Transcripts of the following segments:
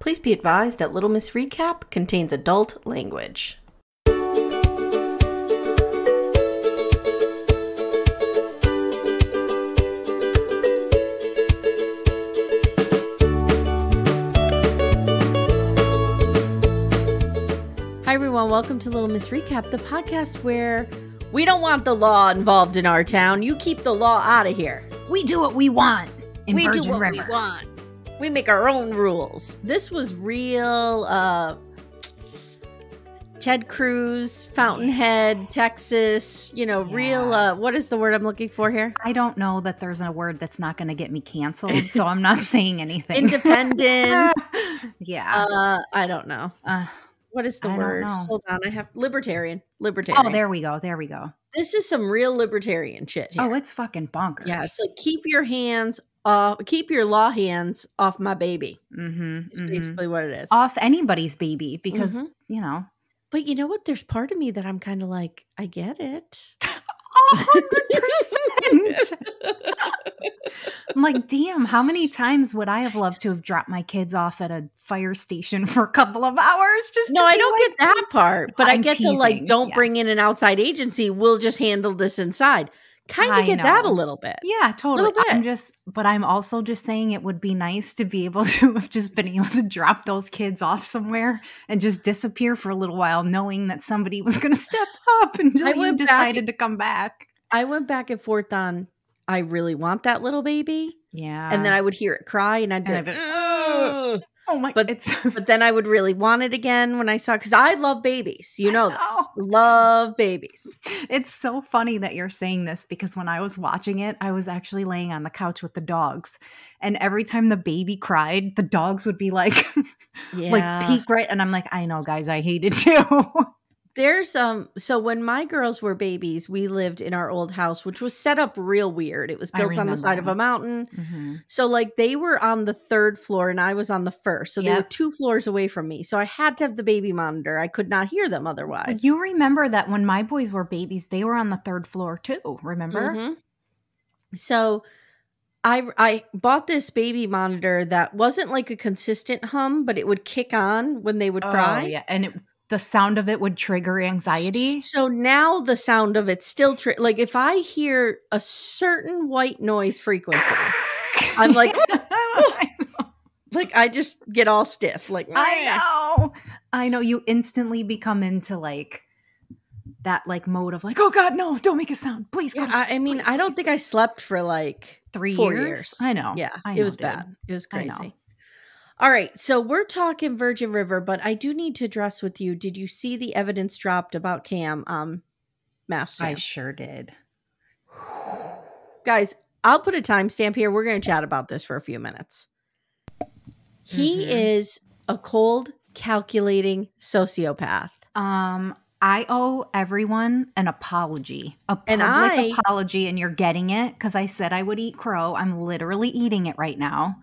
Please be advised that Little Miss Recap contains adult language. Hi, everyone. Welcome to Little Miss Recap, the podcast where we don't want the law involved in our town. You keep the law out of here. We do what we want in we Virgin do what River. we want. We make our own rules. This was real uh Ted Cruz, Fountainhead, Texas, you know, real uh what is the word I'm looking for here? I don't know that there's a word that's not going to get me canceled, so I'm not saying anything. Independent. yeah. uh I don't know. Uh, What is the I word? Hold on, I have libertarian. Libertarian. oh, there we go. There we go. This is some real libertarian shit here. Oh, it's fucking bonkers. yeah, it's like keep your hands uh keep your law hands off my baby. mm-hmm, Is basically what it is. off anybody's baby because Mhm. you know. But you know what? There's part of me that I'm kind of like, I get it. A hundred percent. I'm like, damn, how many times would I have loved to have dropped my kids off at a fire station for a couple of hours? Just No, I don't like, get that part, but i I'm get the like, don't yeah. bring in an outside agency. We'll just handle this inside. Kind of get that a little bit. Yeah, totally. bit. I'm just, but I'm also just saying it would be nice to be able to have just been able to drop those kids off somewhere and just disappear for a little while, knowing that somebody was going to step up until I you went back- decided to come back. I went back and forth on, I really want that little baby, Yeah, and then I would hear it cry, and I'd be And like, I'd be- "Ugh." Oh my, but- but it's but then I would really want it again when I saw because I love babies. You know, know. this, love babies. it's so funny that you're saying this because when I was watching it, I was actually laying on the couch with the dogs, and every time the baby cried, the dogs would be like, Yeah, like peek right, and I'm like, I know, guys, I hate it too. There's um so when my girls were babies, we lived in our old house, which was set up real weird. It was built on the side of a mountain. Mhm. So like they were on the third floor and I was on the first. So they were two floors away from me. So I had to have the baby monitor. I could not hear them otherwise. You remember that when my boys were babies, they were on the third floor too. Remember? Mhm. So I I bought this baby monitor that wasn't like a consistent hum, but it would kick on when they would cry. Oh, yeah, and it, the sound of it would trigger anxiety. So now the sound of it still tri- like if I hear a certain white noise frequency, I'm like, I like I just get all stiff. Like I ah. know, I know. You instantly become into like that like mode of like, oh god, no, don't make a sound, please. Yeah, I, I mean, please, I don't please, think I slept for like three four years. years. I know. Yeah, I it know, was dude. bad. It was crazy. All right, so we're talking Virgin River, but I do need to address with you. Did you see the evidence dropped about Cam um MAFS I sure did. Guys, I'll put a timestamp here. We're going to chat about this for a few minutes. He Mhm. is a cold, calculating sociopath. Um, I owe everyone an apology, a public And I- apology, and you're getting it because I said I would eat crow. I'm literally eating it right now.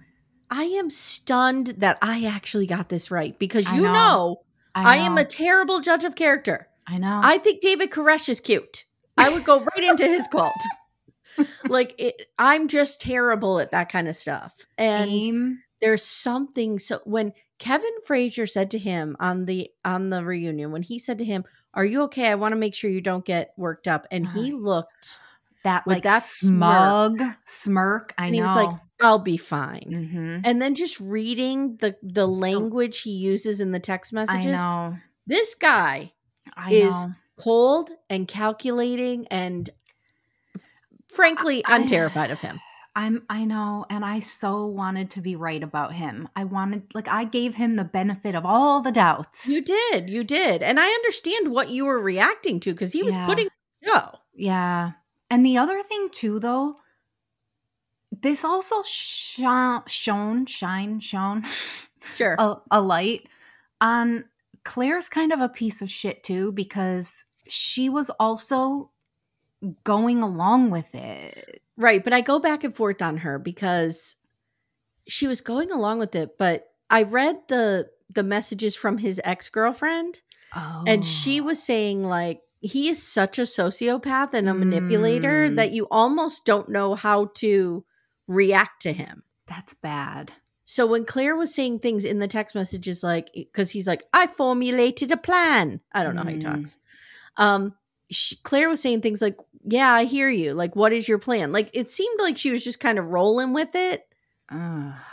I am stunned that I actually got this right because I you know, know. I, am know. a terrible judge of character. I know. I think David Koresh is cute. I would go right into his cult. Like it, I'm just terrible at that kind of stuff. And Aim. there's something so when Kevin Frazier said to him on the on the reunion when he said to him, "Are you okay? I want to make sure you don't get worked up." And he looked that with like that smug smirk. I and know. he was like, "I'll be fine." Mhm. And then just reading the the language he uses in the text I messages, know. this guy I is know. cold and calculating and frankly I- i'm terrified of him I'm I know and I so wanted to be right about him. I wanted like I gave him the benefit of all the doubts. you did you did and i understand what you were reacting to because he was Yeah. putting show Yeah. And the other thing too though, this also shone shone shine shone sure a, a light on Claire's kind of a piece of shit too because she was also going along with it. right but i go back and forth on her because she was going along with it but i read the the messages from his ex-girlfriend Oh. and she oh. was saying like he is such a sociopath and a manipulator Mm. that you almost don't know how to react to him That's bad. So when Claire was saying things in the text messages, like because he's like, I formulated a plan. I don't know how he Mm. talks. Um, sh Claire was saying things like, "Yeah, I hear you. Like, what is your plan?" Like it seemed like she was just kind of rolling with it, Ugh,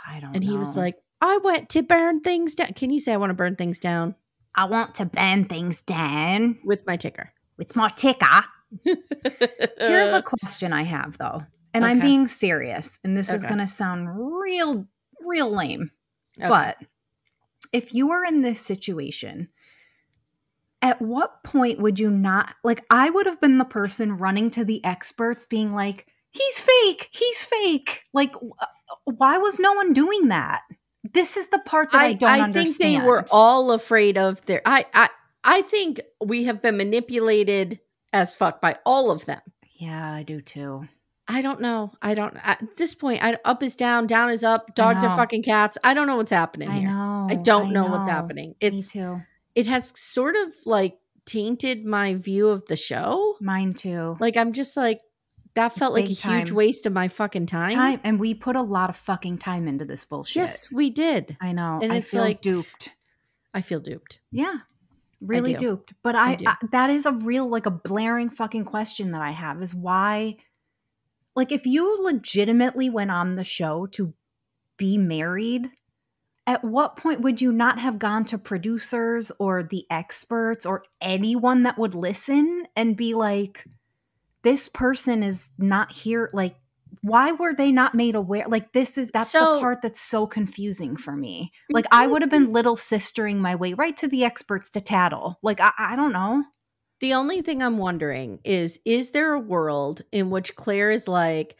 I don't and know. he was like, "I went to burn things down." Can you say I want to burn things down I want to burn things down with my ticker? With my ticker. Here's Uh, a question I have though, and I'm being serious, and this is going to sound real, real lame. Okay. But if you were in this situation, at what point would you not like? I would have been the person running to the experts, being like, "He's fake. He's fake." Like, wh- why was no one doing that? This is the part that I, don't I understand. think they were all afraid of their. I I I think we have been manipulated as fuck by all of them. Yeah, I do too. I don't know. I don't. At this point, I, up is down, down is up. Dogs are fucking cats. I don't know what's happening I here. know. I don't know, what's happening. Me It's too. it has sort of like tainted my view of the show. Mine too. Like I'm just like that felt like a Big huge waste of my fucking time. time, and we put a lot of fucking time into this bullshit. Yes, we did. I know. And I it's feel like- duped. I feel duped. Yeah. Really do. duped. But I I, do. I that is a real like a blaring fucking question that I have is why like if you legitimately went on the show to be married, at what point would you not have gone to producers or the experts or anyone that would listen and be like this person is not here like why were they not made aware like this is that's So- the part that's so confusing for me like i mm-hmm. would have been little sistering my way right to the experts to tattle like i, I don't know The only thing I'm wondering is is there a world in which Claire is like,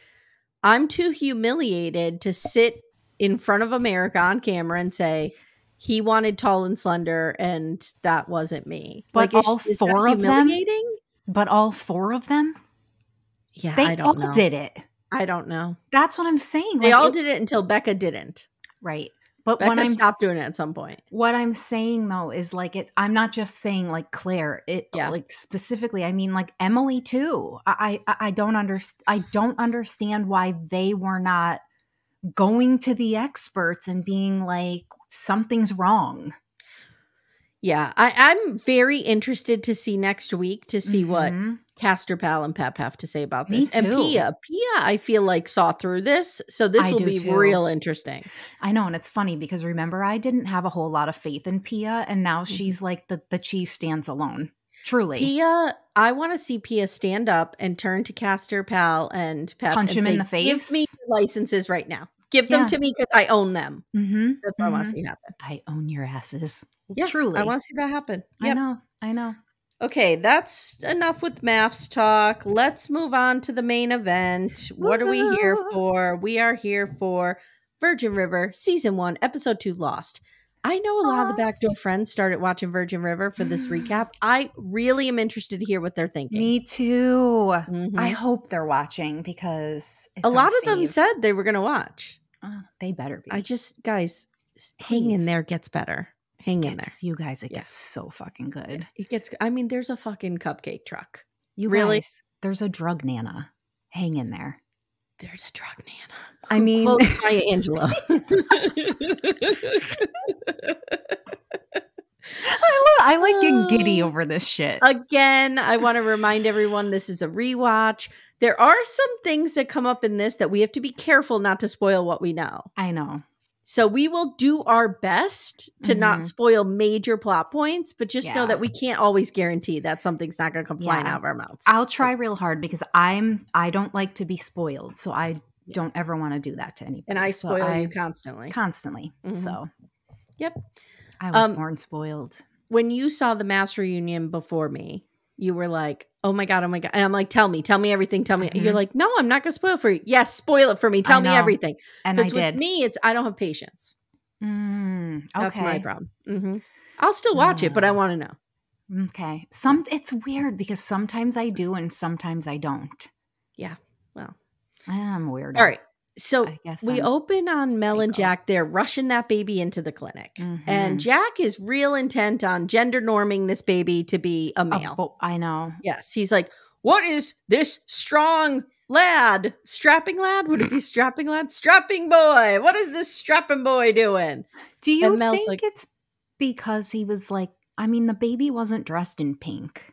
I'm too humiliated to sit in front of America on camera and say, he wanted tall and slender and that wasn't me. But is- all is four of them? but all four of them Yeah, they I don't all know. did it I don't know. that's what i'm saying They like, all it- did it until Becca didn't. right but Becca when i'm stopped doing it at some point. what i'm saying though is like it i'm not just saying like claire it Yeah. like specifically i mean like emily too i i, I don't understand i don't understand why they were not going to the experts and being like something's wrong Yeah, I, I'm very interested to see next week to see what Mhm. Pastor Cal and Pep have to say about this. And. Pia, Pia, I feel like saw through this, so this I will be too. real interesting. I know, and it's funny because remember, I didn't have a whole lot of faith in Pia, and now Mhm. she's like the the cheese stands alone. Truly, Pia, I want to see Pia stand up and turn to Pastor Cal and Pep Punch and him in say, the Give me licenses right now. Give them Yeah. to me because I own them. hmm That's what I want to see happen. I own your asses. Yeah, truly, I want to see that happen. I know, I know. Okay, that's enough with MAFS talk. Let's move on to the main event. What are we here for? We are here for Virgin River, season one, episode two, Lost. I know a lot of the backdoor friends started watching Virgin River for this recap. I really am interested to hear what they're thinking. Me too. Mhm. I hope they're watching because it's a lot of them said they were going to watch. Oh, they better be. I just, guys, hang in there gets better. Hang in there. You guys, it Yeah. gets so fucking good. It gets, I mean, there's a fucking cupcake truck. You Really? guys, there's a drug nana. Hang in there. There's a drug nana. I mean- Maya Angelou. I, love, I like getting giddy Oh. over this shit. Again, I want to remind everyone this is a rewatch. There are some things that come up in this that we have to be careful not to spoil what we know. I know. So we will do our best to not Mhm. spoil major plot points, but just know that we can't always guarantee that something's not going to come flying Yeah. out of our mouths. I'll try real hard because I'm I don't like to be spoiled, so I don't ever want to do that to anybody. and I So spoil I- you constantly. constantly. Mhm. So Yep. I was Um, born spoiled. When you saw the MAFS reunion before me, you were like, "Oh my god, oh my god!" And I'm like, "Tell me, tell me everything, tell me." You're Mhm. like, "No, I'm not going to spoil for you." Yes, spoil it for me. Tell me everything. And with did. me, it's I don't have patience. Mm, okay. That's my problem. hmm I'll still watch it, but I Mm. want to know. Okay. Some it's weird because sometimes I do and sometimes I don't. Yeah. I'm weird. All right. So we I'm- open on Mel and. Jack. They're rushing that baby into the clinic. Mhm. And Jack is real intent on gender norming this baby to be a Oh, male. but I know. yes. He's like, what is this strong lad, strapping lad. Would it be strapping lad? Strapping boy. What is this strapping boy doing? Do you think like- it's because he was like, I mean, the baby wasn't dressed in pink.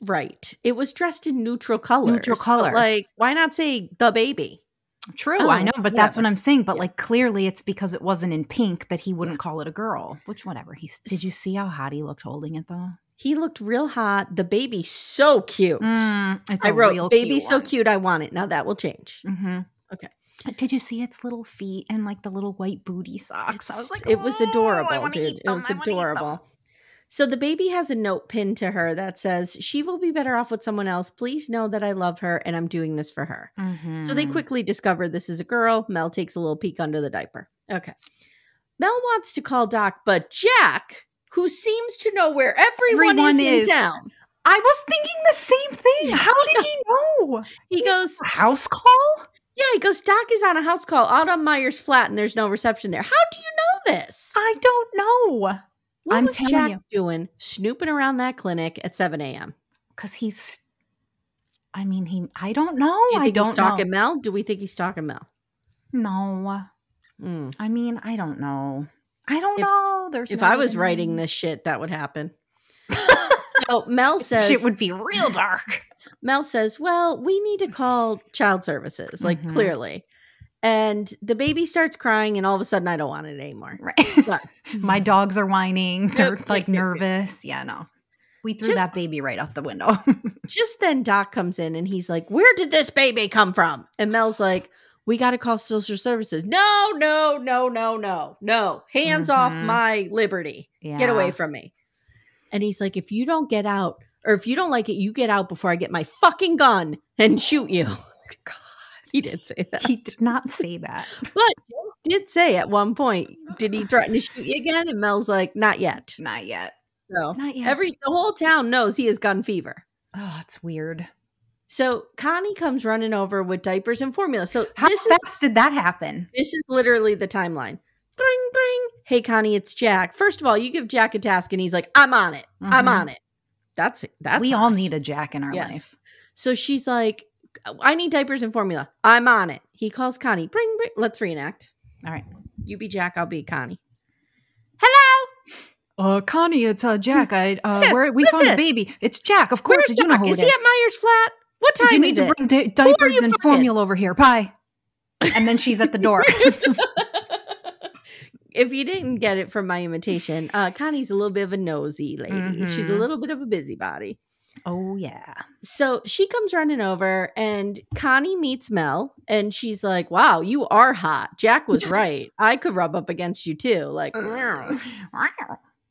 Right. It was dressed in neutral colors. but, colors. Like, why not say the baby? True, Oh, I know, but that's what I'm saying. But Yeah. like, clearly, it's because it wasn't in pink that he wouldn't call it a girl. Which, whatever. He's. Did you see how hot he looked holding it though? He looked real hot. The baby so cute. Mm, it's I a wrote, real "Baby so one. cute, I want it." Now that will change. Mhm. Okay. Did you see its little feet and like the little white booty socks? I was like, it was "Oh, adorable, dude. It was I wanna eat them." adorable. So the baby has a note pinned to her that says, "She will be better off with someone else. Please know that I love her and I'm doing this for her." So they Mhm. quickly discover this is a girl. Mel takes a little peek under the diaper. Okay. Mel wants to call Doc, but Jack, who seems to know where everyone, Everyone is, is. in town, I was thinking the same thing. How did he know? he goes, House call? Yeah, he goes, Doc is on a house call out on Myers Flat and there's no reception there. How do you know this? I don't know. What I'm was telling Jack you. doing snooping around that clinic at 7 a.m.? Because he's. I mean, he. I don't know. Do you I don't he's stalking know. Mel? Do we think he's stalking Mel? No. Mm. I mean, I don't know. I don't If- know. There's. If no I was writing this shit, that would happen. So Mel says, it would be real dark. Mel says, Well, we need to call child services, like Mhm. clearly. And the baby starts crying, and all of a sudden, I don't want it anymore. Right. My dogs are whining. They're yep, like yep, yep. nervous. Yeah, no. We threw Just- that baby right out the window. Just then, Doc comes in and he's like, Where did this baby come from? And Mel's like, We got to call social services. No, no, no, no, no, no. Hands off Mhm. my liberty. yeah. Get away from me. And he's like, If you don't get out, or if you don't like it, you get out before I get my fucking gun and shoot you. God, he did say that. He did not say that. But did say at one point, did he threaten to shoot you again? And Mel's like, not yet. Not yet. So Not yet. every the whole town knows he has gun fever. oh, it's weird. So Connie comes running over with diapers and formula. So How this is fast did that happen? this is literally the timeline. Bring, bring. Hey Connie, it's Jack. First of all, you give Jack a task and he's like, I'm on it. I'm Mhm. on it. That's it. that's we all need a Jack in our Yes. life. So she's like, I need diapers and formula. I'm on it. He calls Connie. Bring, bring. Let's reenact. All right. You be Jack, I'll be Connie. Hello. Uh, Connie, it's uh, Jack. I uh, this? where we found this? a baby. It's Jack, of course. Where's you know Doc? who Is he is. at Myers Flat? What time you is need it? to bring di- diapers and fucking? formula over here. Bye. And then she's at the door. if you didn't get it from my imitation, uh, Connie's a little bit of a nosy lady. She's a Mhm. little bit of a busybody. Oh yeah. So she comes running over, and Connie meets Mel, and she's like, "Wow, you are hot. Jack was right. I could rub up against you too." Like.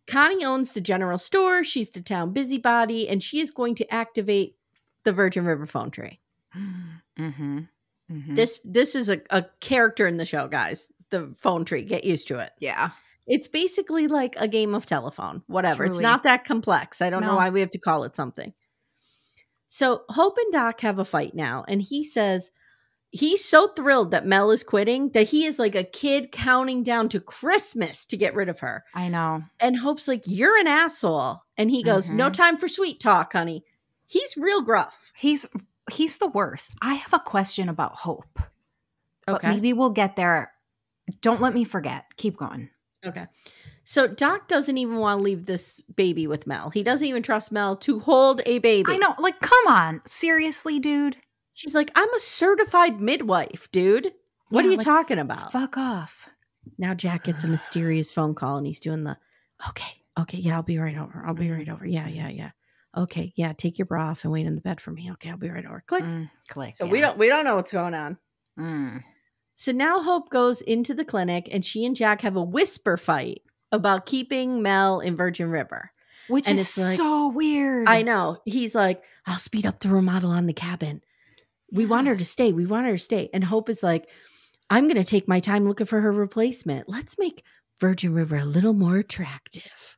Connie owns the general store. She's the town busybody, and she is going to activate the Virgin River phone tree. mm-hmm. Mm-hmm. This this is a, a character in the show, guys. The phone tree. Get used to it. yeah. It's basically like a game of telephone, whatever. It's not that complex. I don't know why we have to call it something. So Hope and Doc have a fight now, and he says he's so thrilled that Mel is quitting that he is like a kid counting down to Christmas to get rid of her. I know. And Hope's like, You're an asshole. And he goes, No Mhm. time for sweet talk, honey. He's real gruff. He's he's the worst. I have a question about hope. But Okay. maybe we'll get there. Don't let me forget. Keep going. Okay. So Doc doesn't even want to leave this baby with Mel. He doesn't even trust Mel to hold a baby. I know. Like, come on. Seriously, dude. She's like, I'm a certified midwife, dude. What Yeah, are you like, talking about? Fuck off. Now Jack gets a mysterious phone call and he's doing the, okay, okay, yeah, I'll be right over. I'll be right over. Yeah, yeah, yeah. Okay, yeah, take your bra off and wait in the bed for me. Okay, I'll be right over. Click. Mm, click. So we don't we don't know what's going on. Mm. So now Hope goes into the clinic and she and Jack have a whisper fight about keeping Mel in Virgin River. Which And is like- so weird. I know. He's like, I'll speed up the remodel on the cabin. We want her to stay. We want her to stay. And Hope is like, I'm going to take my time looking for her replacement. Let's make Virgin River a little more attractive.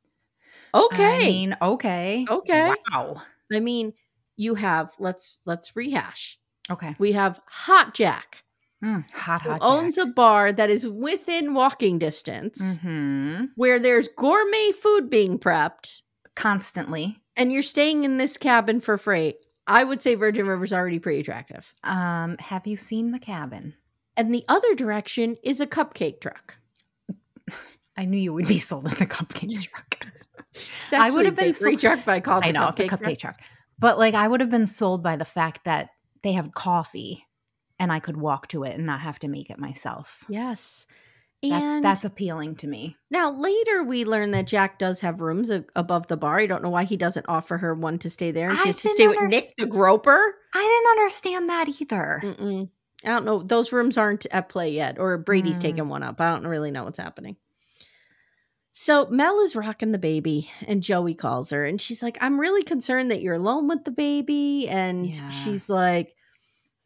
Okay. I mean, okay. okay. Wow. I mean, you have let's let's rehash. Okay. We have Hot Jack, Mm, hot, who hot. owns a bar that is within walking distance, hmm where there's gourmet food being prepped, Constantly. and you're staying in this cabin for free. I would say Virgin River's already pretty attractive. Um, have you seen the cabin? And the other direction is a cupcake truck. I knew you would be sold in the cupcake truck. I would have been a bakery so- truck, but I call it I the know cupcake, the truck. cupcake truck. But like I would have been sold by the fact that they have coffee and I could walk to it and not have to make it myself. Yes. That's And that's appealing to me. now later we learn that Jack does have rooms a- above the bar. I don't know why he doesn't offer her one to stay there, and she I has to stay with Nick the Groper. I didn't understand that either. Mm-mm. I don't know. Those rooms aren't at play yet, or Brady's Mm. taking one up. I don't really know what's happening. So Mel is rocking the baby, and Joey calls her, and she's like, "I'm really concerned that you're alone with the baby." And Yeah. she's like,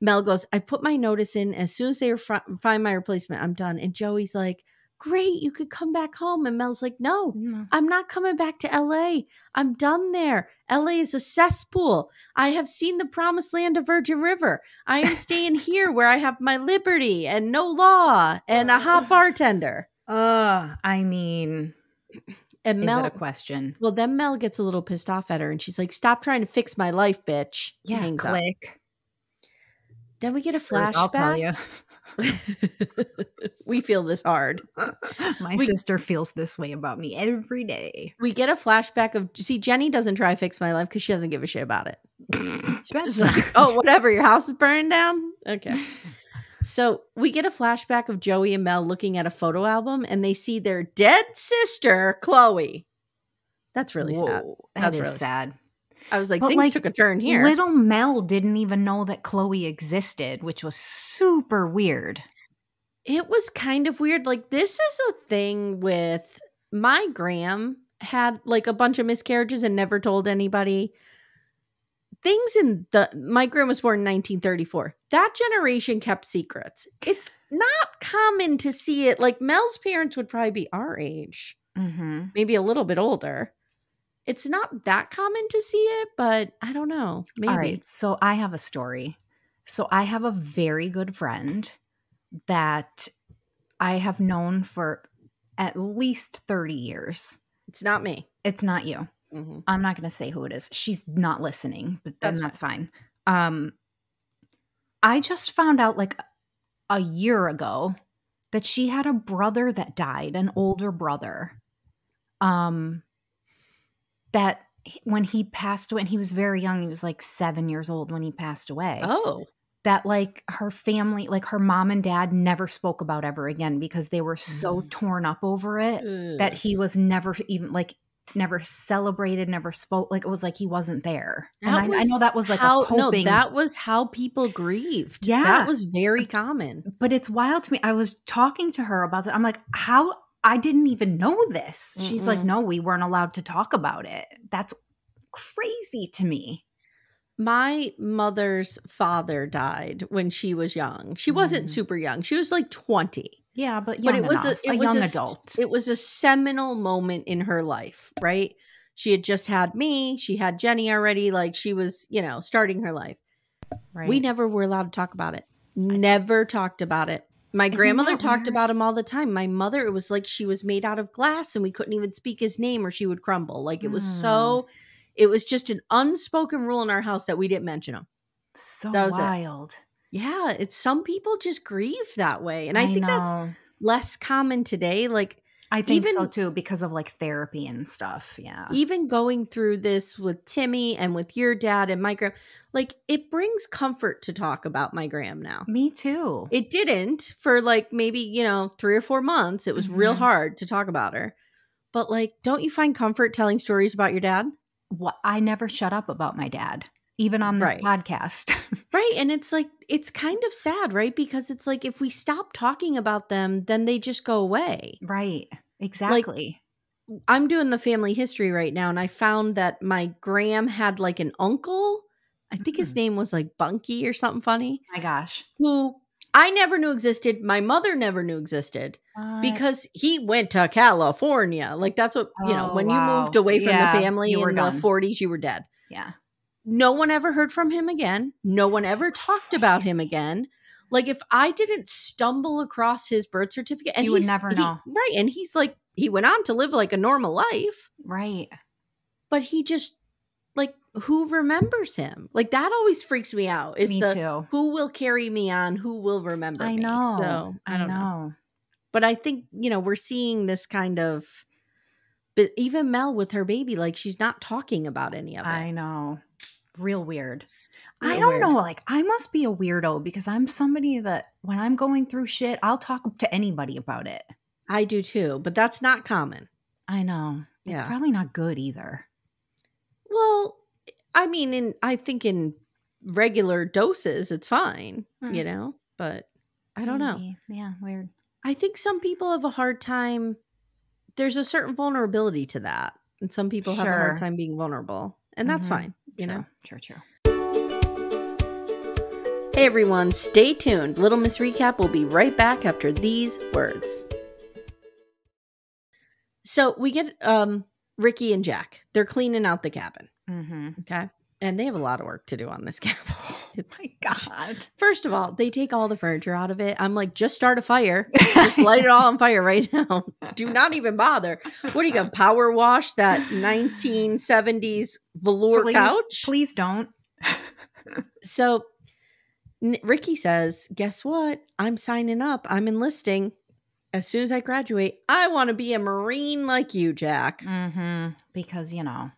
"Mel goes, I put my notice in as soon as they fr- find my replacement. I'm done." And Joey's like, "Great, you could come back home." And Mel's like, "No, Mm. I'm not coming back to LA. I'm done there. LA is a cesspool. I have seen the promised land of Virgin River. I am staying here where I have my liberty and no law and a hot bartender. Uh, I mean, And is it a question? well, then Mel gets a little pissed off at her and she's like, Stop trying to fix my life, bitch. Yeah, hangs up. Then we get a tell flashback. you. we feel this hard. My We- sister feels this way about me every day. We get a flashback of see, Jenny doesn't try to fix my life because she doesn't give a shit about it. She's like, oh, whatever, your house is burning down. Okay. So we get a flashback of Joey and Mel looking at a photo album and they see their dead sister, Chloe. That's really sad. That's that is really sad. sad. I was like, But, things like, took a turn here. Little Mel didn't even know that Chloe existed, which was super weird. it was kind of weird. Like, this is a thing with my gram had like a bunch of miscarriages and never told anybody. Things in the my gram was born in 1934. That generation kept secrets. It's not common to see it. Like Mel's parents would probably be our age, Mm-hmm. maybe a little bit older. It's not that common to see it, but I don't know. Maybe. All right. So I have a story. So I have a very good friend that I have known for at least 30 years. It's not me. It's not you. Mhm. I'm not going to say who it is. She's not listening, but then That's that's, fine. Um I just found out like a year ago that she had a brother that died, an older brother. Um that when he passed away and he was very young, he was like 7 years old when he passed away. Oh. That like her family, like her mom and dad never spoke about ever again because they were so Mm. torn up over it that he was never even like never celebrated, never spoke. Like it was like he wasn't there. That and I, I know that was like how a coping. no, that was how people grieved. Yeah. That was very common. but it's wild to me. I was talking to her about that. I'm like, how? I didn't even know this. She's like, no, we weren't allowed to talk about it. That's crazy to me. My mother's father died when she was young. She wasn't Mm. super young. She was like 20. Yeah, but but it was a, it was young a, adult. It was a seminal moment in her life, right? She had just had me. She had Jenny already. Like she was, you know, starting her life. right. We never were allowed to talk about it. Never talked about it. My Isn't grandmother talked weird? about him all the time. My mother, it was like she was made out of glass and we couldn't even speak his name or she would crumble. Like it was Hmm. so, it was just an unspoken rule in our house that we didn't mention him. so that was it. wild. Yeah, it's some people just grieve that way. And I, think that's less common today. Like I think so too because of like therapy and stuff. Yeah. even going through this with Timmy and with your dad and my gram, like it brings comfort to talk about my gram now. Me too. It didn't for like maybe, you know, three or four months. It was real Mhm. hard to talk about her. But like, don't you find comfort telling stories about your dad? I never shut up about my dad, even on this Right. podcast. Right. And it's like, it's kind of sad, right? Because it's like, if we stop talking about them, then they just go away. right. Exactly. I'm doing the family history right now, and I found that my gram had like an uncle. I think his Mm. name was like Bunky or something funny, my gosh. who I never knew existed. My mother never knew existed What? because he went to California. Like that's what you know. Oh, When wow. you moved away from Yeah, the family in done. the 40s, you were dead. yeah. No one ever heard from him again. No one ever talked about him again. Like if I didn't stumble across his birth certificate, and You would never know. right? And he's like he went on to live like a normal life Right. but he just like who remembers him? Like that always freaks me out. Is Me the too. who will carry me on? Who will remember I me? know. So I don't know. know. But I think you know we're seeing this kind of. But even Mel with her baby, like she's not talking about any of it. I know. Real weird. I don't weird. know. Like, I must be a weirdo because I'm somebody that when I'm going through shit, I'll talk to anybody about it. I do too, but that's not common. I know. It's Yeah. probably not good either. Well, I mean, in I think in regular doses, it's fine, Hmm. you know. But I don't know. Yeah, weird. I think some people have a hard time. There's a certain vulnerability to that, and some people have a hard time being vulnerable, and that's Mhm. fine. You know. True, true, true. Hey everyone, stay tuned. Little Miss Recap will be right back after these words. So we get um Ricky and Jack. They're cleaning out the cabin. Mm-hmm. Okay. And they have a lot of work to do on this cabin. It's- My God. First of all, they take all the furniture out of it. I'm like, just start a fire. Just light it all on fire right now. Do not even bother. What are you going to power wash that 1970s velour please, couch? Please don't. So Ricky says, Guess what? I'm signing up. I'm enlisting. As soon as I graduate, I want to be a Marine like you, Jack. Mm-hmm. Because, you know,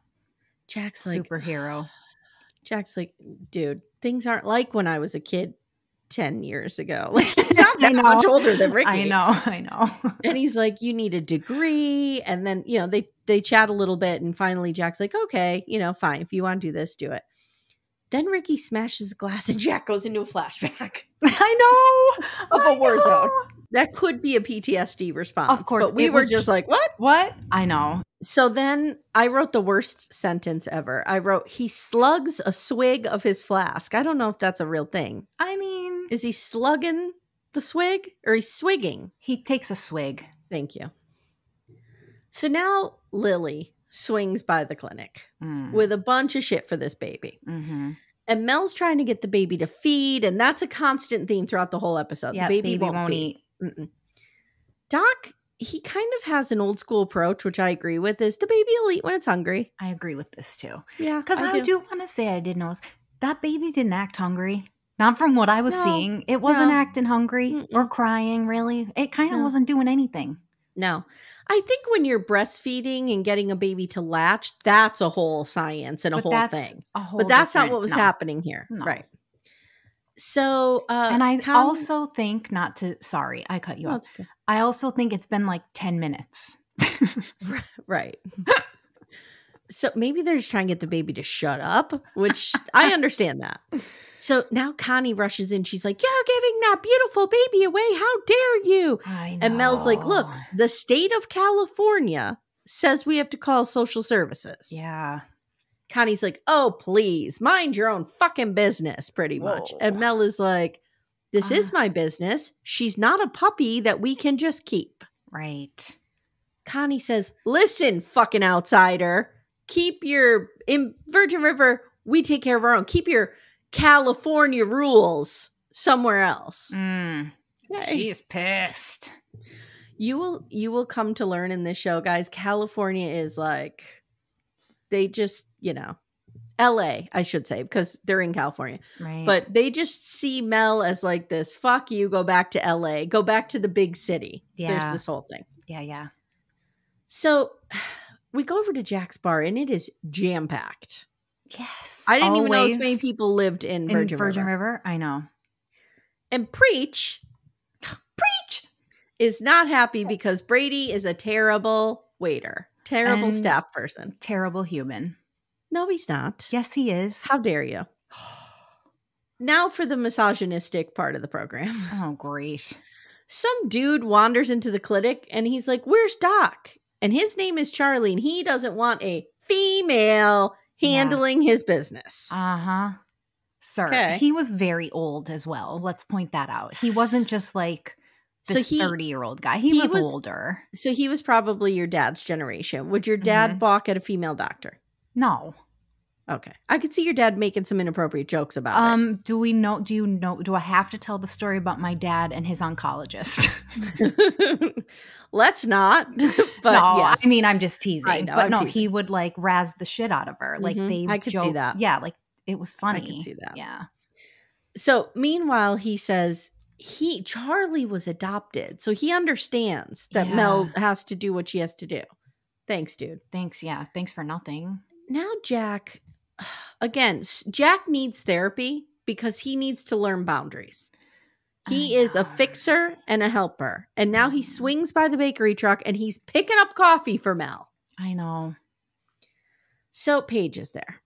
Jack's like, superhero. Jack's like, dude, things aren't like when I was a kid 10 years ago. Like, he's not that much know. older than Ricky. I know, I know. And he's like, you need a degree. And then, you know, they, they chat a little bit. And finally, Jack's like, okay, you know, fine. If you want to do this, do it. Then Ricky smashes a glass and Jack goes into a flashback. I know. Of a I war zone. That could be a PTSD response. Of course, But we were was- just like, what? What? I know. So then I wrote the worst sentence ever. I wrote, he slugs a swig of his flask. I don't know if that's a real thing. I mean, Is he slugging the swig or he's swigging? he takes a swig. Thank you. So now Lily swings by the clinic Mm. with a bunch of shit for this baby. Mm-hmm. And Mel's trying to get the baby to feed, and that's a constant theme throughout the whole episode. Yeah, the baby, won't, feed. eat. Mm-mm. Doc, he kind of has an old school approach, which I agree with, is the baby will eat when it's hungry. I agree with this too. Yeah. Because I, do, want to say I did notice that baby didn't act hungry. Not from what I was No, seeing. It wasn't no. acting hungry or Mm-mm. crying, really. It kind of No. wasn't doing anything. No. I think when you're breastfeeding and getting a baby to latch, that's a whole science and a But whole thing. a whole But that's not what was happening here. Right. So, uh, And I also think, not to, sorry, I cut you Oh, off. okay. I also think it's been like 10 minutes. Right. so maybe they're just trying to get the baby to shut up, which I understand that. So now Connie rushes in. She's like, You're giving that beautiful baby away. How dare you? I And Mel's like, Look, the state of California says we have to call social services. Yeah. Connie's like, Oh, please, mind your own fucking business, pretty much. Whoa. And Mel is like, This is Uh. my business. She's not a puppy that we can just keep. Right. Connie says, Listen, fucking outsider, keep your in Virgin River, we take care of our own. Keep your California rules somewhere else. Mm, she's pissed. You will you will come to learn in this show, guys. California is like they just, you know, LA, I should say, because they're in California. Right. But they just see Mel as like this, fuck you, go back to LA, go back to the big city. There's this whole thing. yeah, yeah. So we go over to Jack's bar and it is jam packed. Yes. I didn't even know as many people lived in in Virgin, Virgin, River. River. I know. And Preach Preach. is not happy because Brady is a terrible waiter, terrible And- staff person. Terrible human. No, he's not. Yes, he is. How dare you? Now for the misogynistic part of the program. Oh, great. Some dude wanders into the clinic and he's like, Where's Doc? And his name is Charlie, and he doesn't want a female Yeah. handling his business. Uh huh. Sir, Okay. he was very old as well. Let's point that out. He wasn't just like So this he- 30 year old guy. He, he was, was- older. so he was probably your dad's generation. Would your dad Mhm. balk at a female doctor? No. Okay. I could see your dad making some inappropriate jokes about Um, do we know? Do you know? Do I have to tell the story about my dad and his oncologist? Let's not. but no, yes. I mean I'm just teasing. I know, but I'm no, teasing. he would like razz the shit out of her. Like Mhm, they I could see joked. that. Yeah, like it was funny. I could see that. Yeah. So meanwhile, he says he Charlie was adopted, so he understands that Yeah. Mel has to do what she has to do. Thanks, dude. Thanks. Yeah. Thanks for nothing. Now Jack, again, Jack needs therapy because he needs to learn boundaries. He is a fixer and a helper, and now he Mhm. swings by the bakery truck and he's picking up coffee for Mel. I know. So Paige is there.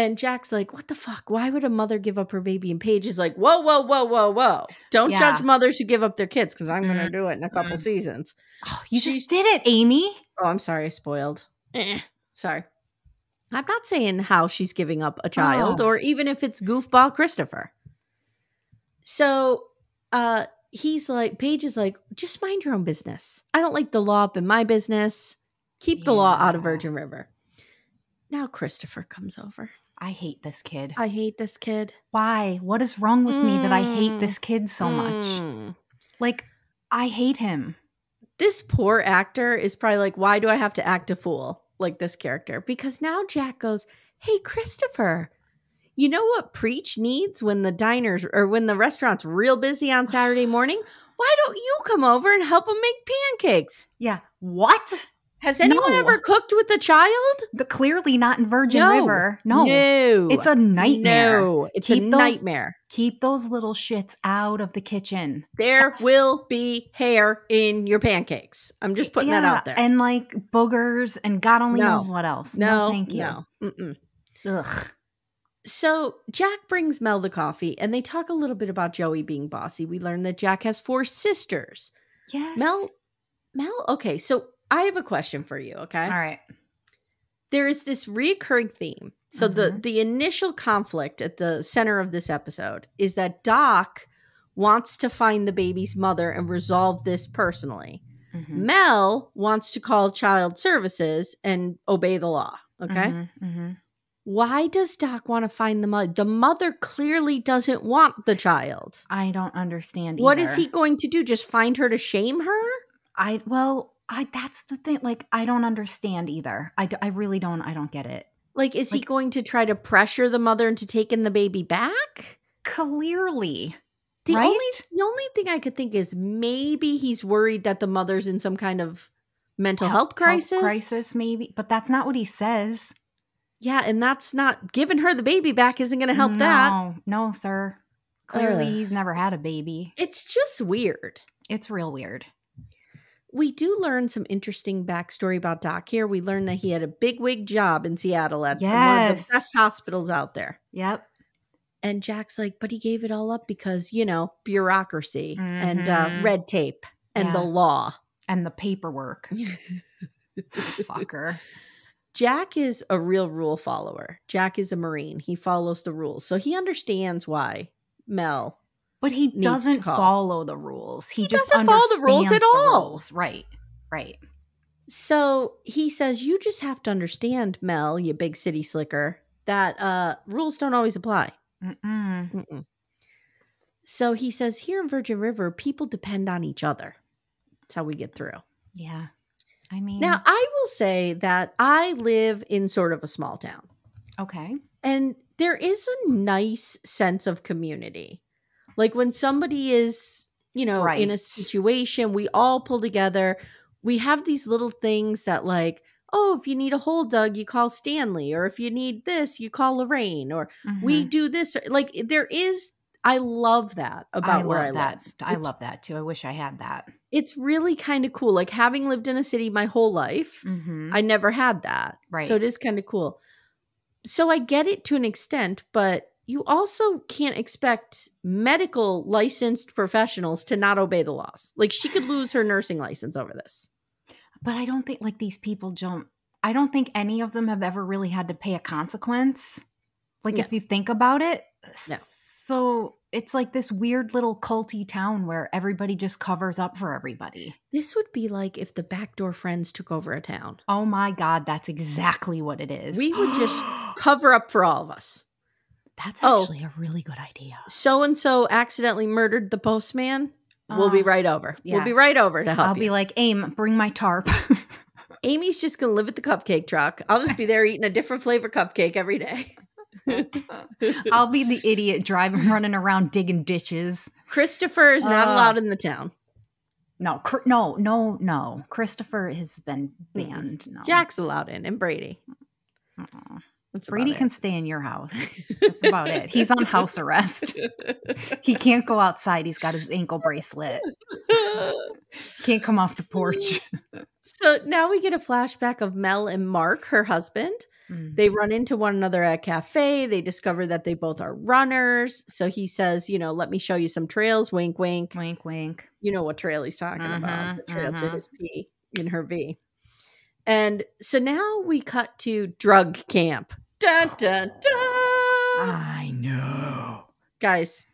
And Jack's like, what the fuck? Why would a mother give up her baby? And Paige is like, whoa, whoa, whoa, whoa, whoa. Don't Yeah. judge mothers who give up their kids because I'm going to Mm, do it in a couple mm. seasons. Oh, you She's- just did it, Amye. Oh, I'm sorry. I spoiled. Eh, sorry. I'm not saying how she's giving up a child Oh. or even if it's goofball Christopher. So uh he's like, Paige is like, just mind your own business. I don't like the law up in my business. Keep the law out of Virgin River. Now Christopher comes over. I hate this kid. I hate this kid. Why? What is wrong with me that I hate Mm. this kid so much? Mm. Like, I hate him. This poor actor is probably like, why do I have to act a fool like this character? Because now Jack goes, Hey, Christopher, you know what Preach needs when the diners or when the restaurant's real busy on Saturday morning? Why don't you come over and help him make pancakes? Yeah. What? Has anyone No. ever cooked with a child? The, clearly not in Virgin No. River. No. No. It's a nightmare. No, it's Keep a those- nightmare. Keep those little shits out of the kitchen. There Yes. will be hair in your pancakes. I'm just putting that out there. And like boogers and God only No. knows what else. no, thank you. No. Mm-mm. Ugh. So Jack brings Mel the coffee and they talk a little bit about Joey being bossy. We learn that Jack has four sisters. Yes. Mel, Mel, okay, so I have a question for you, okay? All right. There is this recurring theme. So the Mhm. the initial conflict at the center of this episode is that Doc wants to find the baby's mother and resolve this personally. Mhm. Mel wants to call child services and obey the law, okay? Mhm, mhm. Why does Doc want to find the mother? The mother clearly doesn't want the child. I don't understand. What is he going to do? Just find her to shame her? I well, I that's the thing. Like, I don't understand either. I, d- I really don't. I don't get it. Like, is he going to try to pressure the mother into taking the baby back? Clearly, The right? only the only thing I could think is maybe he's worried that the mother's in some kind of mental health crisis. crisis, maybe. But that's not what he says. Yeah, and that's not giving her the baby back isn't going to help that. No, no, sir. Clearly, Ugh. he's never had a baby. It's just weird. It's real weird. We do learn some interesting backstory about Doc here. We learn that he had a big wig job in Seattle at one of the best hospitals out there. Yep. And Jack's like, but he gave it all up because, you know, bureaucracy and uh, Mhm. red tape and the law. And the paperwork. Fucker. Jack is a real rule follower. Jack is a Marine. He follows the rules. So he understands why Mel. But he doesn't follow the rules. He, He just doesn't follow the rules at all. rules. Right. Right. So he says, You just have to understand, Mel, you big city slicker, that uh, rules don't always apply. Mm-mm. Mm-mm. So he says, Here in Virgin River, people depend on each other. That's how we get through. Yeah. I mean, Now, I will say that I live in sort of a small town. okay. And there is a nice sense of community. Like when somebody is, you know, in a situation, we all pull together. We have these little things that, like, oh, if you need a hole dug, you call Stanley, or if you need this, you call Lorraine, or we Mhm. do this. Like, there is, I love that about where love I that. live. I It's- love that too. I wish I had that. It's really kind of cool. Like, having lived in a city my whole life, Mm-hmm. I never had that. Right. So it is kind of cool. So I get it to an extent, but you also can't expect medical licensed professionals to not obey the laws. Like she could lose her nursing license over this. But I don't think like these people don't. I don't think any of them have ever really had to pay a consequence. Like No. if you think about it. No. So it's like this weird little culty town where everybody just covers up for everybody. This would be like if the backdoor friends took over a town. Oh my god, that's exactly what it is. We would just cover up for all of us. That's Oh. actually a really good idea. So and so accidentally murdered the postman. We'll be Oh, right over. We'll be right over to help I'll you. be like, Aim, bring my tarp. Amye's just gonna live at the cupcake truck. I'll just be there eating a different flavor cupcake every day. I'll be the idiot driving, running around digging ditches. Christopher is not Uh, allowed in the town. No, no, no, no. Christopher has been banned. No. Jack's allowed in, and Brady. Uh-uh. That's Brady can stay in your house. That's about it. He's on house arrest. He can't go outside. He's got his ankle bracelet. Can't come off the porch. so now we get a flashback of Mel and Mark, her husband. Mm. They run into one another at a cafe. They discover that they both are runners. So he says, you know, let me show you some trails. Wink, wink. Wink, wink. You know what trail he's talking about. The trail to mhm. his P in her V. And so now we cut to drug camp. Dun, dun, dun. I know. Guys,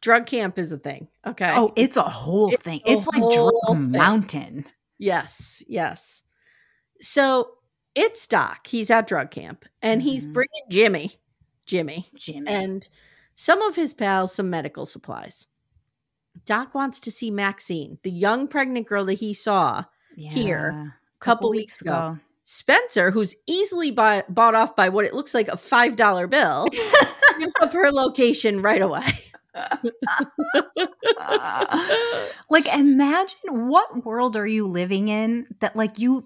drug camp is a thing. Okay. Oh, it's a whole It's thing. a It's like Drug thing. Mountain. Yes, yes. So it's Doc. He's at drug camp and he's Mhm. bringing Jimmy, Jimmy, Jimmy. and some of his pals some medical supplies. Doc wants to see Maxine, the young pregnant girl that he saw here, a couple weeks ago. Spencer, who's easily buy- bought off by what it looks like a $5 bill, gives up her location right away. Uh, like imagine what world are you living in that like you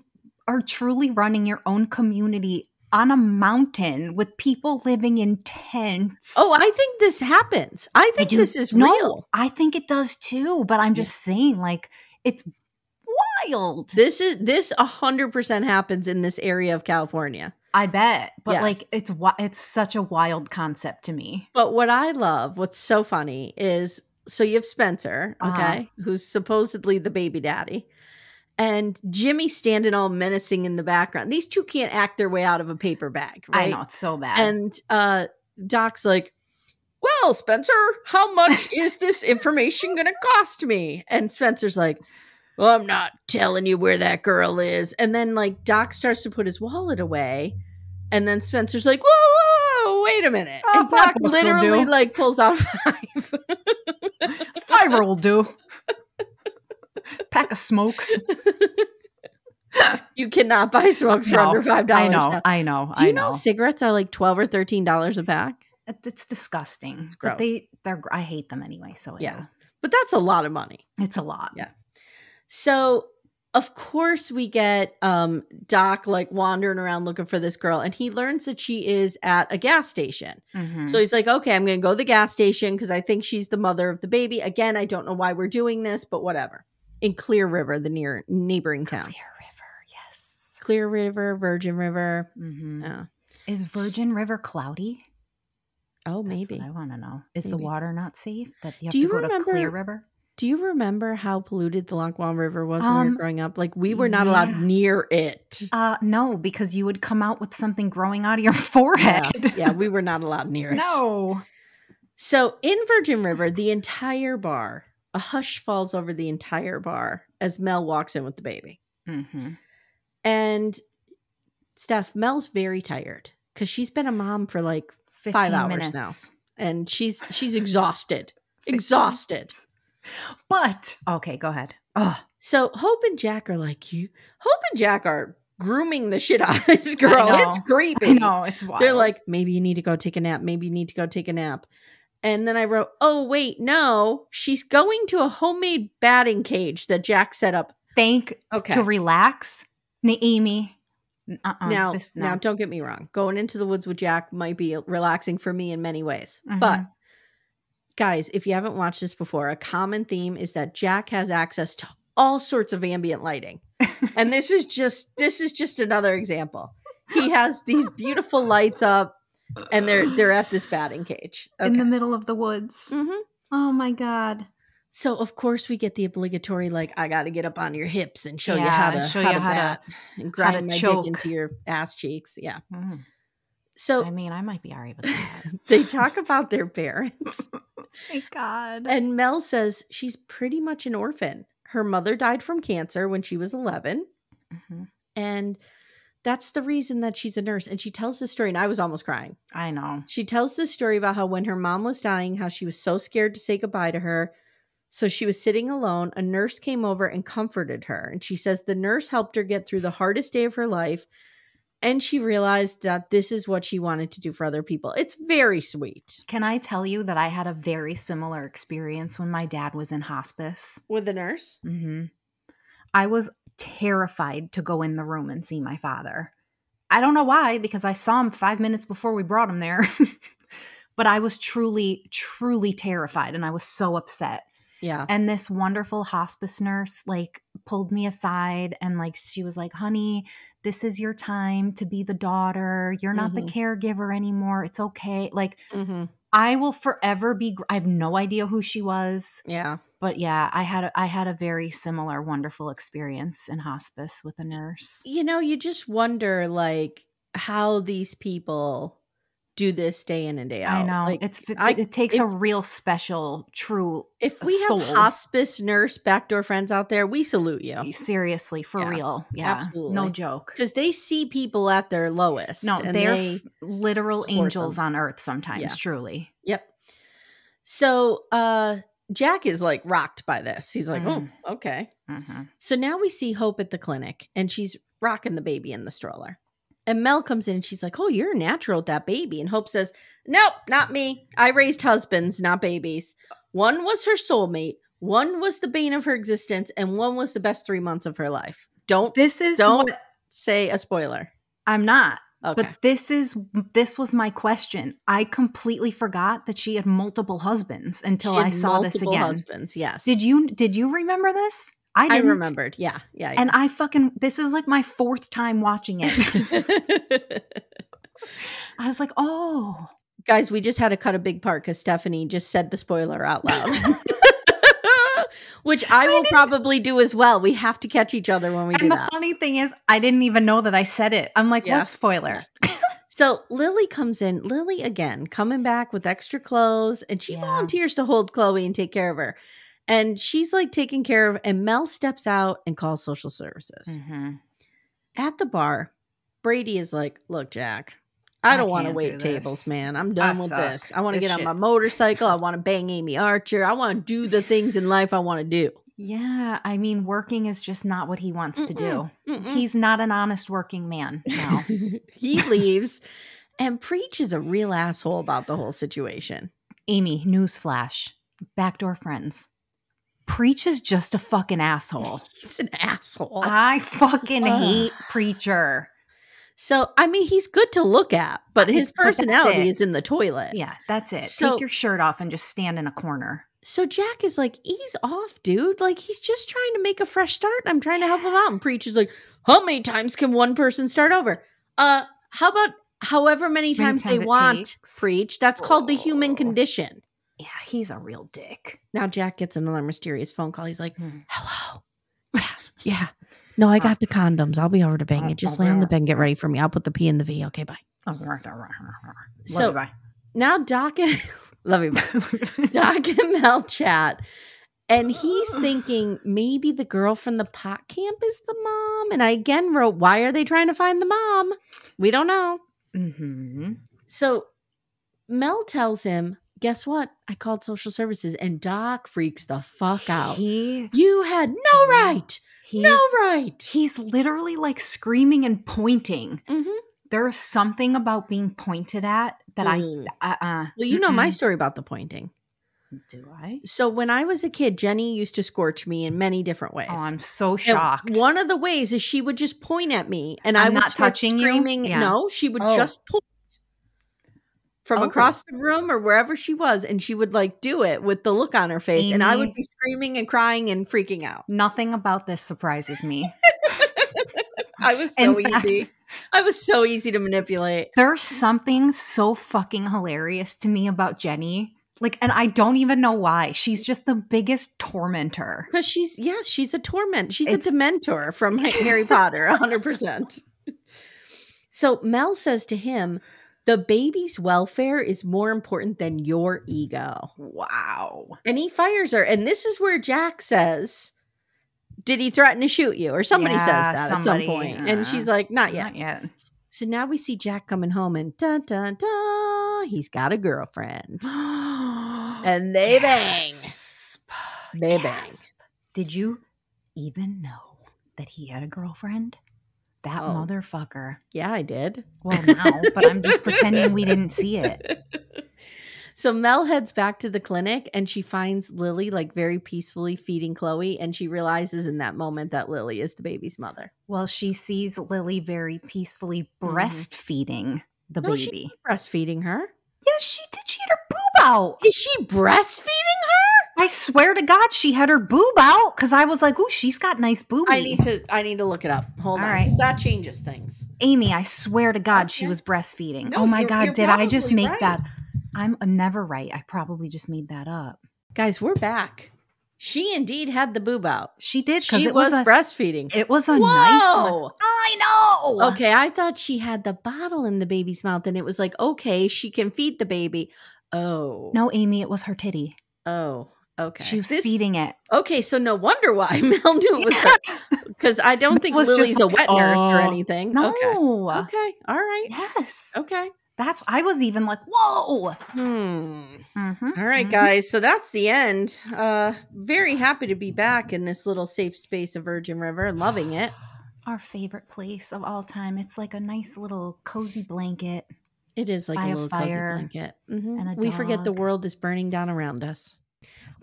are truly running your own community on a mountain with people living in tents. oh, I think this happens. I think do- this is no, real. I think it does too, but I'm just saying like it's wild. This is this a hundred percent happens in this area of California. I bet, but Yes. like it's it's such a wild concept to me. But what I love, what's so funny is so you have Spencer, Uh-huh. okay, who's supposedly the baby daddy, and Jimmy standing all menacing in the background. These two can't act their way out of a paper bag, right? I know it's so bad. And uh Doc's like, Well, Spencer, how much is this information gonna cost me? And Spencer's like, Well, I'm not telling you where that girl is. And then like Doc starts to put his wallet away. And then Spencer's like, Whoa, whoa, whoa wait a minute. Oh, and Doc literally like pulls out a five. Fiver will do. Pack of smokes. you cannot buy smokes for No, under five dollars. I know. now. I know. Do you I know. know. cigarettes are like twelve or thirteen dollars a pack? It- It's disgusting. It's But gross. they they're I hate them anyway, so Yeah. yeah. But that's a lot of money. It's a lot. Yeah. So of course we get um Doc like wandering around looking for this girl and he learns that she is at a gas station. Mhm. So he's like, "Okay, I'm going to go to the gas station because I think she's the mother of the baby." Again, I don't know why we're doing this, but whatever. In Clear River, the near neighboring town. Clear River, yes. Clear River, Virgin River. Mhm. Yeah. Is Virgin River cloudy? Oh, maybe. I want to know. Is the water not safe? That you have Do to you go to Clear River? Do you remember how polluted the Lackawanna River was when we Um, were growing up? Like we were not allowed near it. Uh no, because you would come out with something growing out of your forehead. yeah, we were not allowed near it. no. So in Virgin River, the entire bar, a hush falls over the entire bar as Mel walks in with the baby. hmm And Steph, Mel's very tired because she's been a mom for like Five hours minutes. now. and she's she's exhausted. exhausted. But okay, go ahead. Oh, So Hope and Jack are like you Hope and Jack are grooming the shit out of this girl. It's creepy. Know it's wild. They're like, maybe you need to go take a nap. Maybe you need to go take a nap. And then I wrote, oh, wait, no, she's going to a homemade batting cage that Jack set up. think Okay. to relax. Na- Amye. Uh-uh, now, this, now, don't get me wrong. Going into the woods with Jack might be relaxing for me in many ways. But Mhm. Guys, if you haven't watched this before, a common theme is that Jack has access to all sorts of ambient lighting. and this is just this is just another example. He has these beautiful lights up and they're they're at this batting cage. in the middle of the woods. Mhm. Oh my god. So of course we get the obligatory like I got to get up on your hips and show you how to show how you to how to- bat and grind my choke. dick into your ass cheeks. Yeah. Mm. So I mean, I might be all right with that. they talk about their parents. Thank God. And Mel says she's pretty much an orphan. Her mother died from cancer when she was 11. Mhm. And that's the reason that she's a nurse. And she tells this story, and I was almost crying. I know. She tells this story about how when her mom was dying, how she was so scared to say goodbye to her. So she was sitting alone. A nurse came over and comforted her. And she says the nurse helped her get through the hardest day of her life. And she realized that this is what she wanted to do for other people. It's very sweet. Can I tell you that I had a very similar experience when my dad was in hospice? With the nurse? hmm I was terrified to go in the room and see my father. I don't know why, because I saw him five minutes before we brought him there. but I was truly, truly terrified and I was so upset. Yeah. And this wonderful hospice nurse like pulled me aside and like she was like, "Honey, this is your time to be the daughter. You're not the Mhm. caregiver anymore. It's okay." Like hmm I will forever be I have no idea who she was, Yeah. but yeah, I had a, I had a very similar wonderful experience in hospice with a nurse. You know, you just wonder like how these people do this day in and day out. I know. Like it's it, I- it takes if- a real special true if we have hospice nurse backdoor friends out there, we salute you. seriously for Yeah, real. Yeah. absolutely. No joke. Because they see people at their lowest. No, and they're they- literal angels them. on earth sometimes, Yeah. truly. Yep. So uh Jack is like rocked by this. He's like, Mhm. oh, okay. Mhm. So now we see Hope at the clinic and she's rocking the baby in the stroller. And Mel comes in and she's like, Oh, you're a natural with that baby. And Hope says, Nope, not me. I raised husbands, not babies. One was her soulmate, one was the bane of her existence, and one was the best three months of her life. Don't This is Don't- say a spoiler. I'm not. Okay. But this is this was my question. I completely forgot that she had multiple husbands until I saw this again. multiple again. husbands, yes. Did you did you remember this? I I remembered. Yeah. Yeah. yeah. And I fucking this is like my fourth time watching it. I was like, "Oh, Guys, we just had to cut a big part because Stephanie just said the spoiler out loud. Which I will probably do as well. We have to catch each other when we do and the that. funny thing is, I didn't even know that I said it. I'm like, Yeah. what spoiler? So Lily comes in, Lily again, coming back with extra clothes, and she Yeah. volunteers to hold Chloe and take care of her. And she's like taking care of, and Mel steps out and calls social services. Mhm. At the bar, Brady is like, Look, Jack, I don't want to wait do tables, man. I'm done I with suck. this. I want to get on my shit's- motorcycle. I want to bang Amye Archer. I want to do the things in life I want to do. Yeah, I mean, working is just not what he wants to do. Mm-mm. He's not an honest working man. No. he leaves, and Preach is a real asshole about the whole situation. Amye, newsflash. Backdoor friends. Preach is just a fucking asshole. He's an asshole. I fucking Ugh. hate Preacher. so, I mean, he's good to look at, but his But personality it. is in the toilet. Yeah, that's it. So- Take your shirt off and just stand in a corner. So Jack is like, ease off, dude. Like he's just trying to make a fresh start. I'm trying to help him out. And Preach is like, how many times can one person start over? Uh, how about however many Many times, times they want? takes. Preach. That's called the human Oh. condition. Yeah, he's a real dick. Now Jack gets another mysterious phone call. He's like, Hmm. hello. Yeah, yeah. No, I got the condoms. I'll be over to bang it. Just lay on the bed and get ready for me. I'll put the P in the V. Okay, bye. So, So- Now Doc and love you. bye. Doc and Mel chat. And he's thinking maybe the girl from the pot camp is the mom. And I again wrote, why are they trying to find the mom? We don't know. hmm So Mel tells him, guess what? I called social services and Doc freaks the fuck out. He, You had no right. No right. he's literally like screaming and pointing. Mhm. There's something about being pointed at that Mm. I, uh, uh Well, you know my mm-mm. story about the pointing. Do I? So when I was a kid, Jenny used to scorch me in many different ways. Oh, I'm so And shocked. One of the ways is she would just point at me, and I'm I would not touching you? screaming. Yeah. No, she would Oh. just point from Oh. across the room or wherever she was, and she would like do it with the look on her face, and I would be screaming and crying and freaking out. Nothing about this surprises me. I was In so fact- easy. I was so easy to manipulate. There's something so fucking hilarious to me about Jenny. Like, and I don't even know why. She's just the biggest tormentor. Because she's yes, she's a torment. She's It's- a dementor from Ha- Harry Potter, hundred percent. So Mel says to him, the baby's welfare is more important than your ego. Wow. And he fires her. And this is where Jack says, Did he threaten to shoot you? Or somebody Yeah, says that at some point. uh, And she's like, Not yet. Not yet. So now we see Jack coming home and dun dun dun. He's got a girlfriend. And they Gasp. They bang. Did you even know that he had a girlfriend? That Oh. motherfucker. Yeah, I did. Well, now, but I'm just pretending we didn't see it. So Mel heads back to the clinic and she finds Lily like very peacefully feeding Chloe. And she realizes in that moment that Lily is the baby's mother. Well, she sees Lily very peacefully Mhm. breastfeeding the No, she- baby. Breastfeeding her. Yes, she did. She had her boob out. Is she breastfeeding? I swear to God, she had her boob out because I was like, "Ooh, she's got nice boobies." I need to I need to look it up. Hold All on. right. That changes things. Amye, I swear to God, she was breastfeeding. No, oh my you're- God, you're did I just make right. that? I'm uh, never right. I probably just made that up. Guys, we're back. She indeed had the boob out. She did She it was, was, a breastfeeding. it was a nice Whoa! one. I know. Okay, I thought she had the bottle in the baby's mouth and it was like, okay, she can feed the baby. Oh. No, Amye, it was her titty. Oh, okay. She was This- feeding it. Okay, so no wonder why Mel knew it was. Because I don't think was just Lily's a like, wet nurse or oh, anything. No. Okay. Okay. All right. Yes. Okay. That's. I was even like, whoa. Hmm. Mhm, All right, mhm. guys. So that's the end. Uh very happy to be back in this little safe space of Virgin River. Loving it. Our favorite place of all time. It's like a nice little cozy blanket. It is like a a little cozy fire blanket. Mhm. and a We forget the world is burning down around us.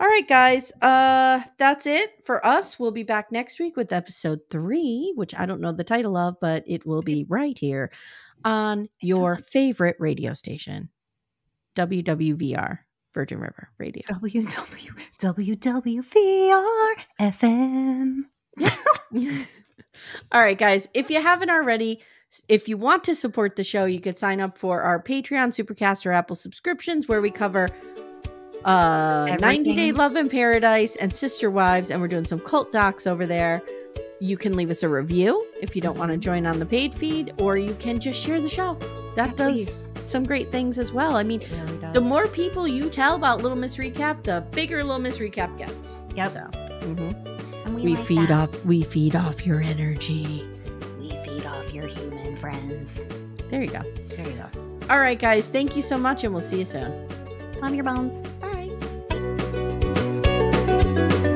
All right, guys. Uh, that's it for us. We'll be back next week with episode three, which I don't know the title of, but it will be right here on your favorite radio station, WWVR Virgin River Radio. WW WWVR FM. All right, guys. If you haven't already, if you want to support the show, you could sign up for our Patreon, Supercast, or Apple subscriptions, where we cover uh 90 Day Love in Paradise and Sister Wives, and we're doing some cult docs over there. You can leave us a review if you don't want to join on the paid feed, or you can just share the show. That Yeah, does some great things as well. I mean, really the more people you tell about Little Miss Recap, the bigger Little Miss Recap gets. Yep. So, mhm. And we like feed that. off. We feed off your energy. We feed off your human friends. There you go. There you go. All right, guys. Thank you so much, and we'll see you soon. Love your bones. Bye. Thank you.